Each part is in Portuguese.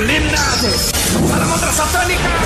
Felipe Nández, a la otra satánica.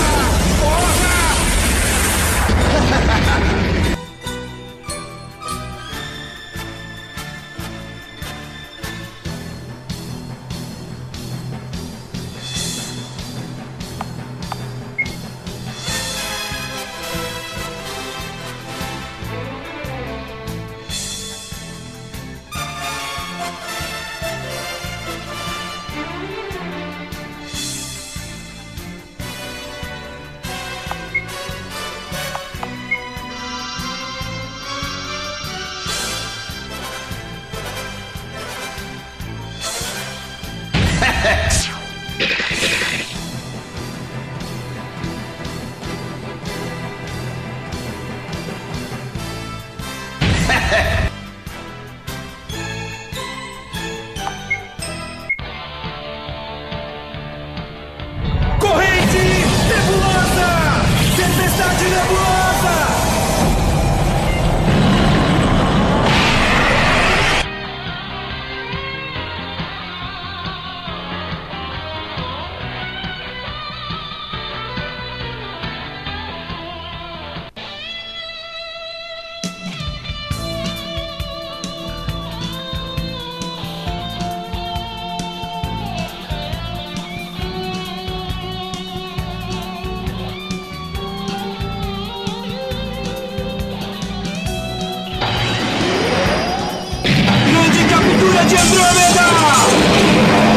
见对面的。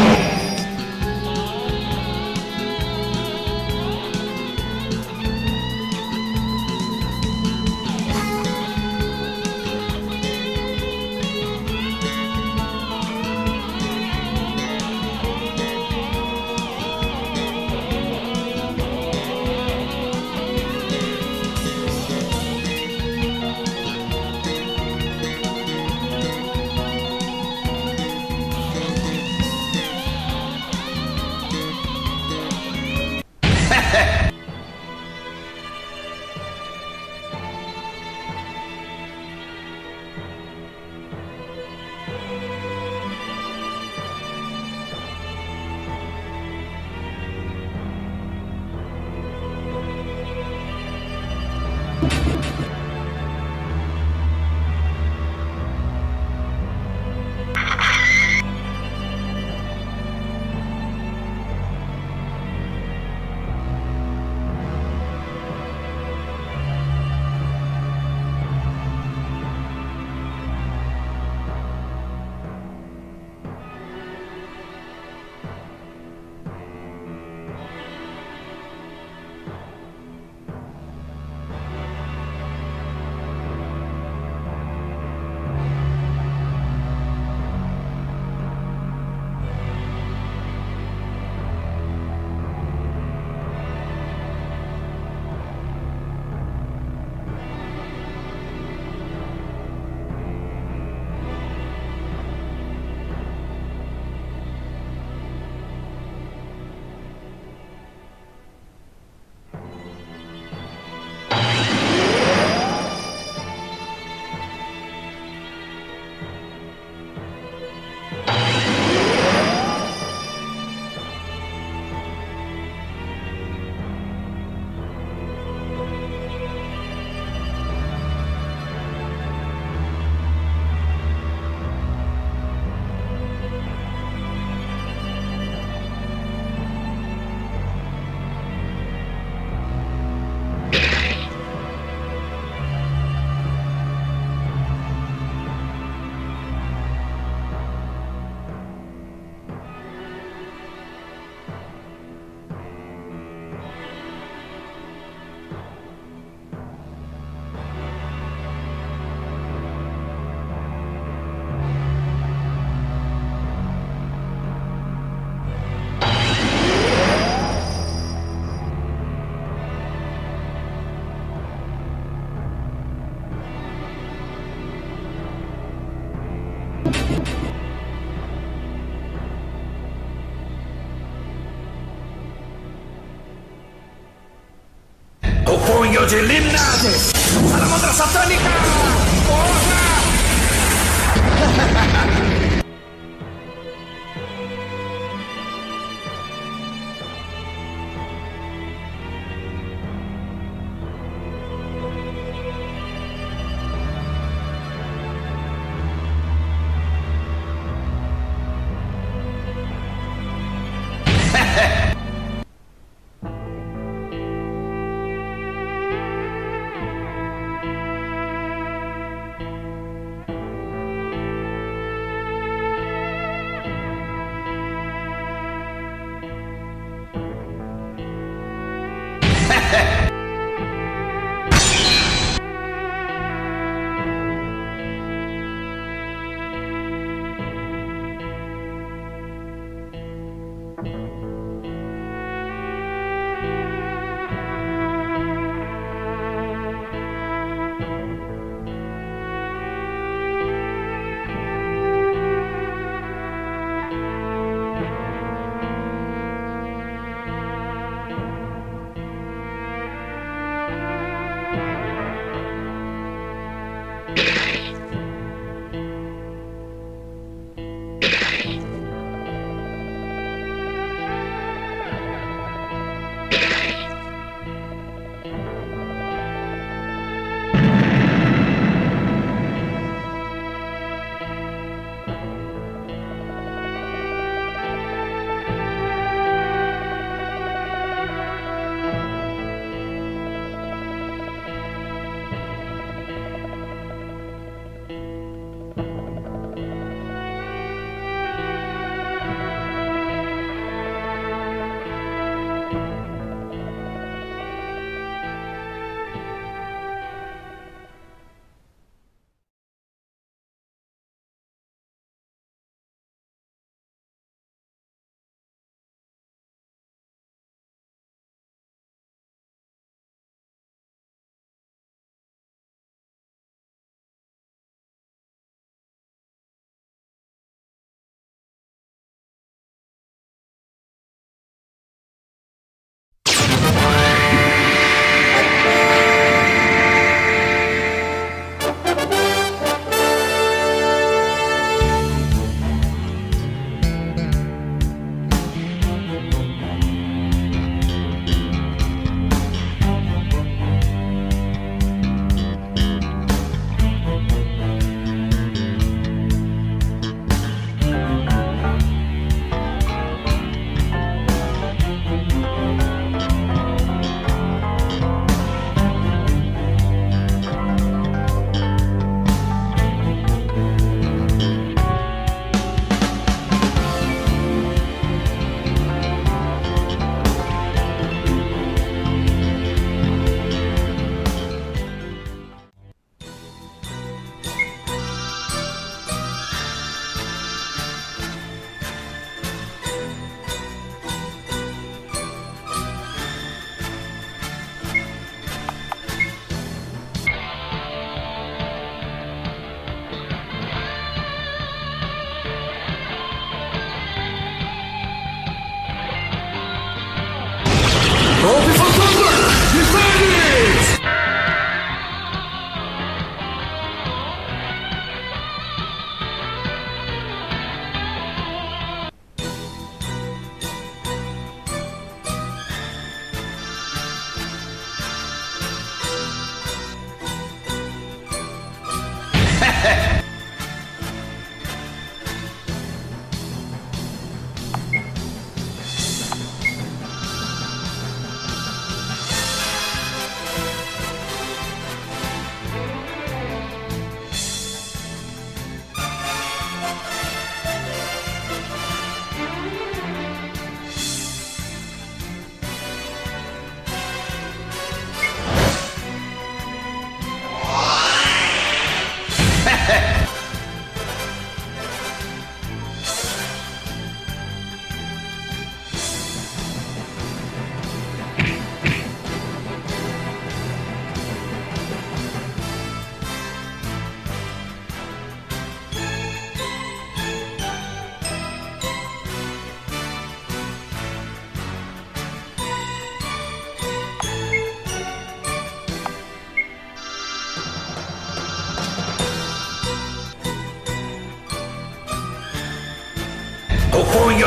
Oye, el himnate a la montra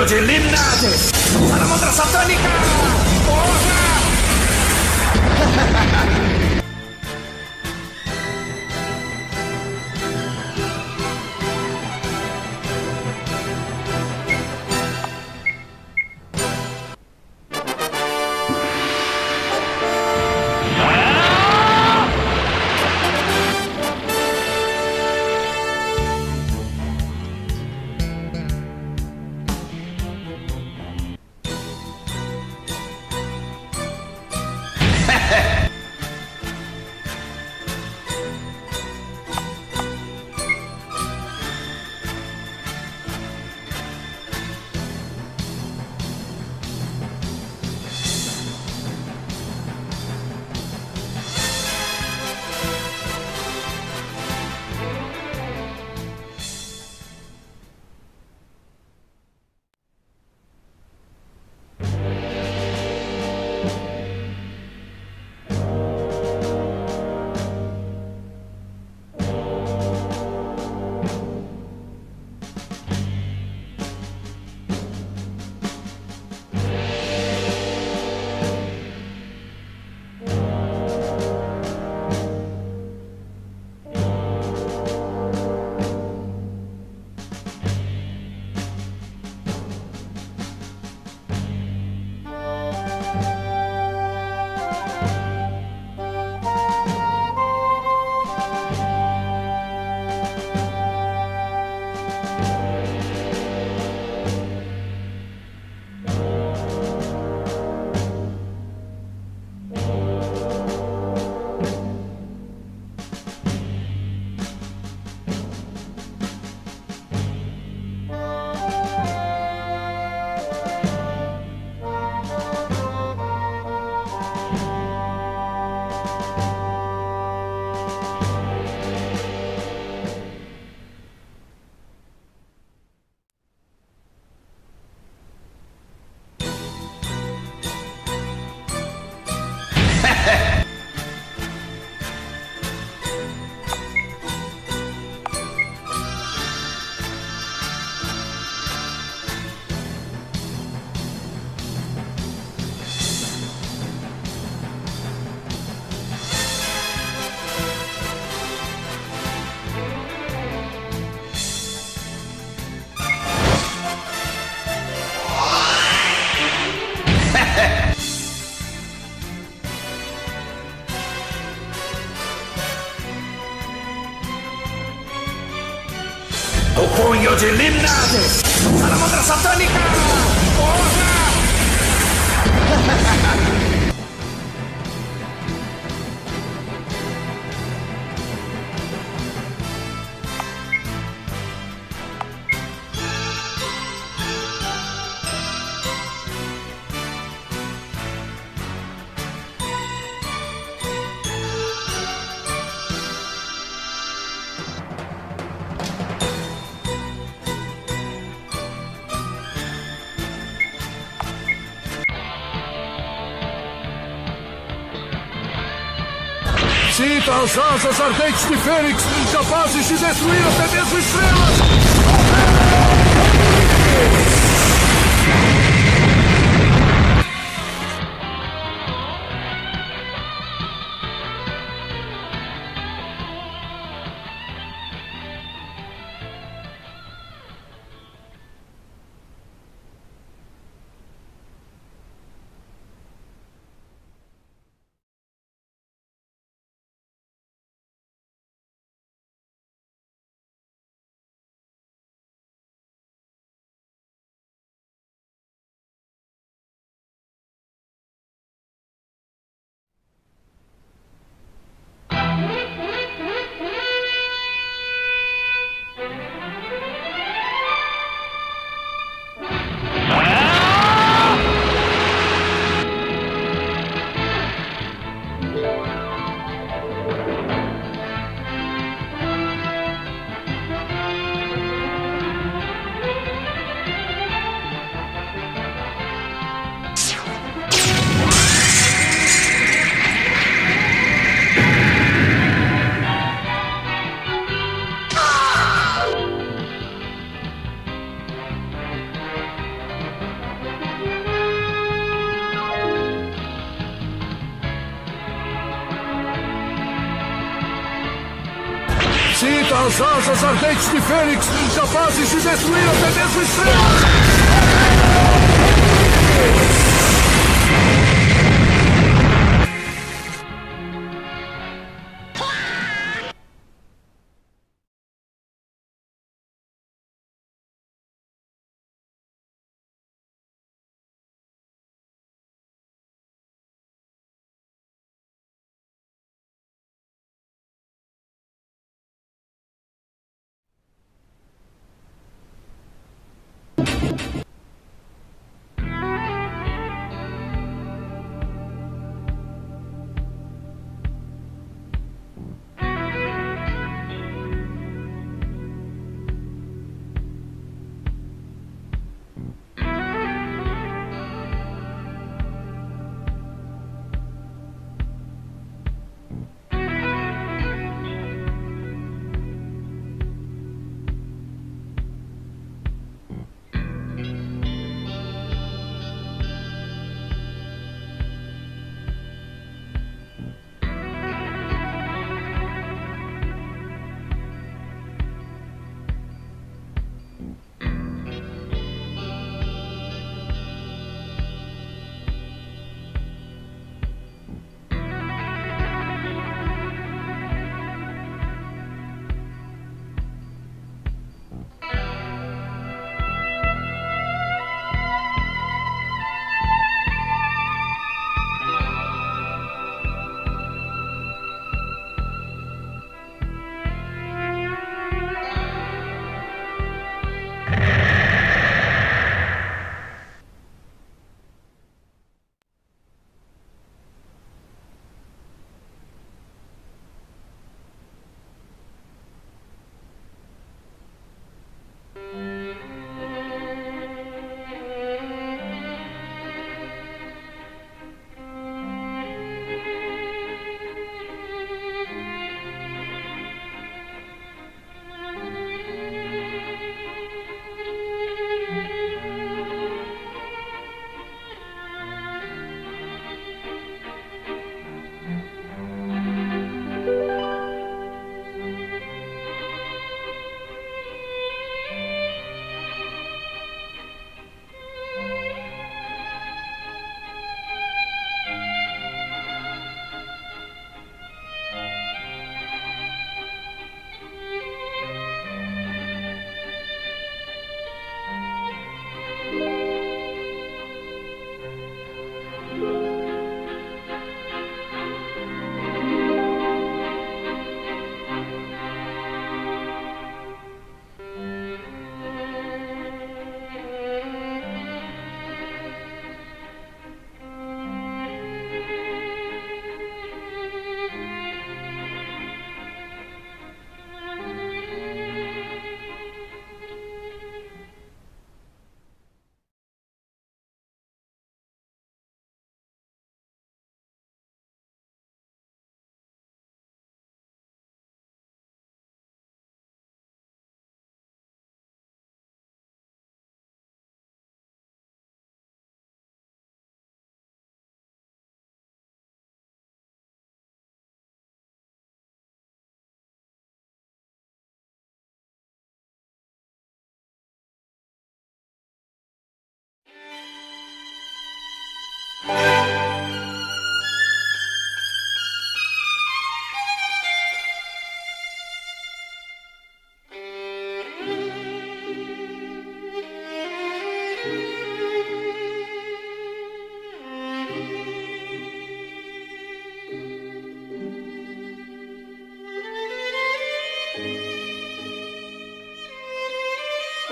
oye el himna de la mantra satánica. Chilimna, a la madre satánica. Sinta as asas ardentes de Fênix, capazes de destruir até mesmo estrelas! As asas ardentes de Fênix, capazes de destruir até mesmo estrelas!